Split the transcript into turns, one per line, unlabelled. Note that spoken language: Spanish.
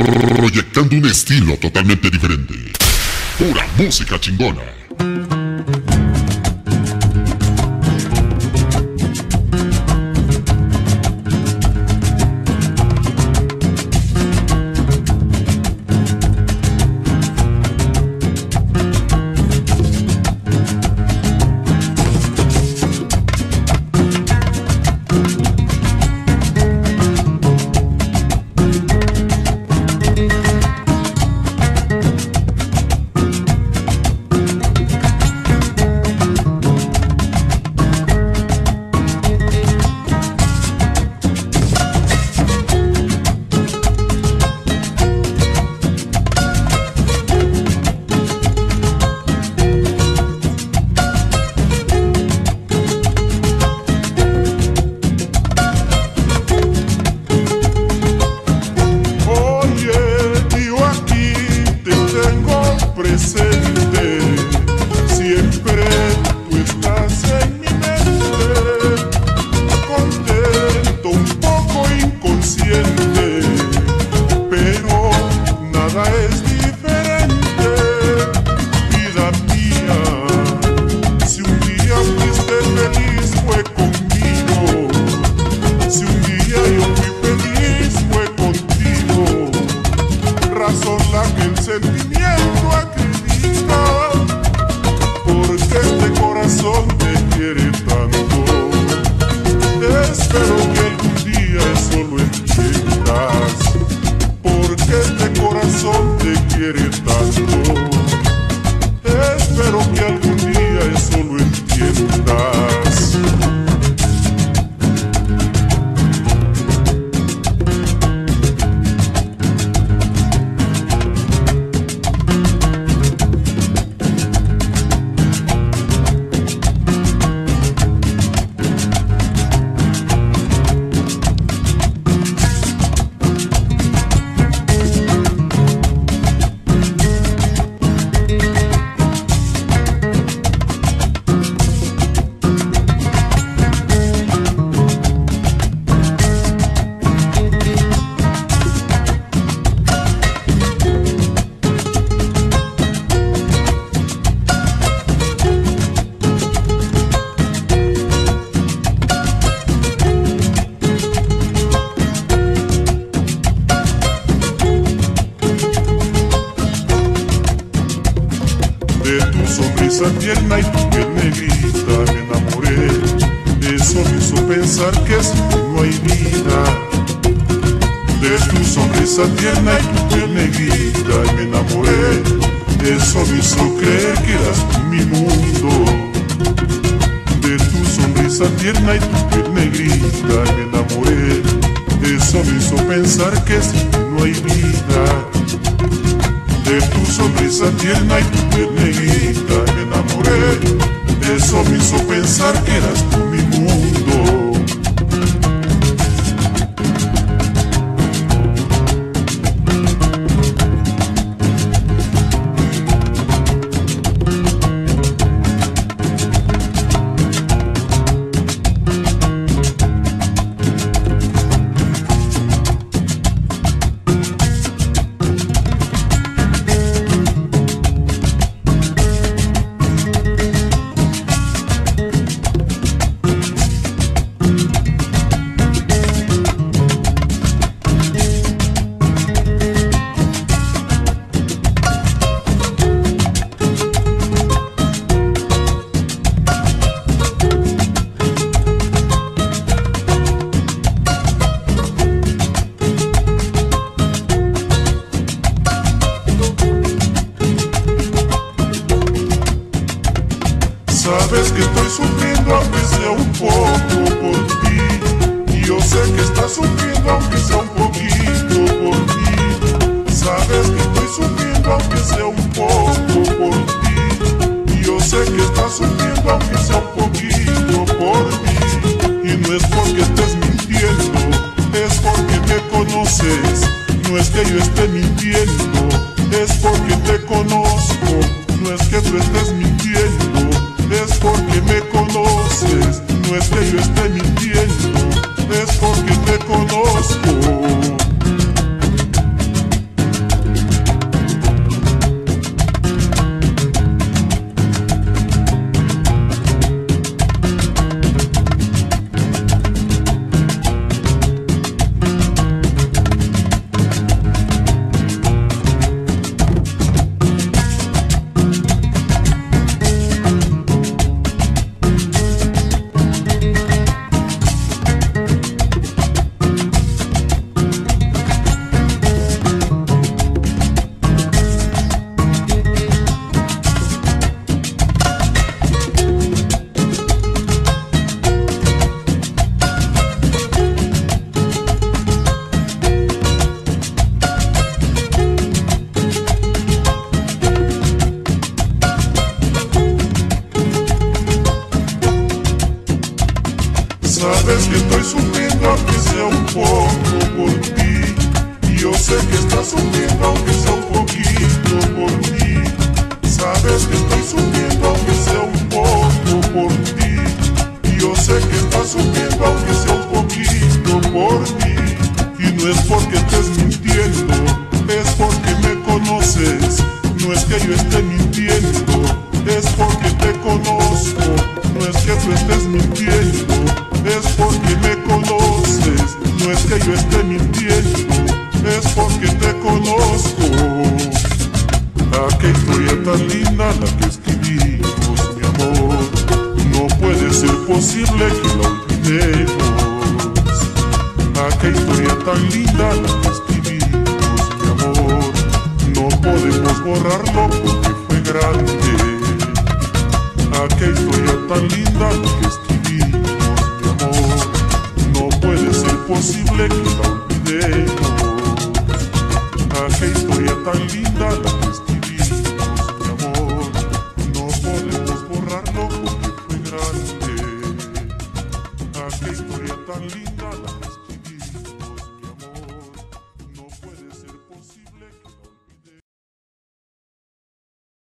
Proyectando un estilo totalmente diferente. Pura música chingona.
Corazón te quiere tanto. Espero que algún día eso lo entiendas, porque este corazón te quiere tanto. Espero sonrisa tierna y tu negrita me enamoré. Eso me hizo pensar que ti no hay vida. De tu sonrisa tierna y tu piel negrita me enamoré. Eso me hizo creer que eras tú mi mundo. De tu sonrisa tierna y tu piel negrita me enamoré. Eso me hizo pensar que ti no hay vida. De tu sonrisa tierna y tu piel negrita Eso me hizo pensar que eras tú Sabes que estoy sufriendo aunque sea un poco por ti. Y yo sé que estás sufriendo aunque sea un poquito por mí. Sabes que estoy sufriendo aunque sea un poco por ti. Y yo sé que estás sufriendo aunque sea un poquito por mí. Y no es porque estés mintiendo, es porque me conoces. No es que yo esté mintiendo, es porque te conozco. No es que tú estés mintiendo, es porque me conoces. No es que yo esté mintiendo, es porque te conozco. poco por ti. Y yo sé que estás sufriendo aunque sea un poquito por ti. Sabes que estoy sufriendo aunque sea un poco por ti. Y yo sé que estás sufriendo aunque sea un poquito por ti. Y no es porque estés mintiendo, es porque me conoces. No es que yo esté mintiendo, es porque te conozco. No es que tú estés mintiendo. Posible que la olvidemos. Qué historia tan linda la que escribimos, mi amor. No podemos borrarlo porque fue grande. Qué historia tan linda la que escribimos, mi amor. No puede ser posible que la olvidemos. Qué historia tan linda la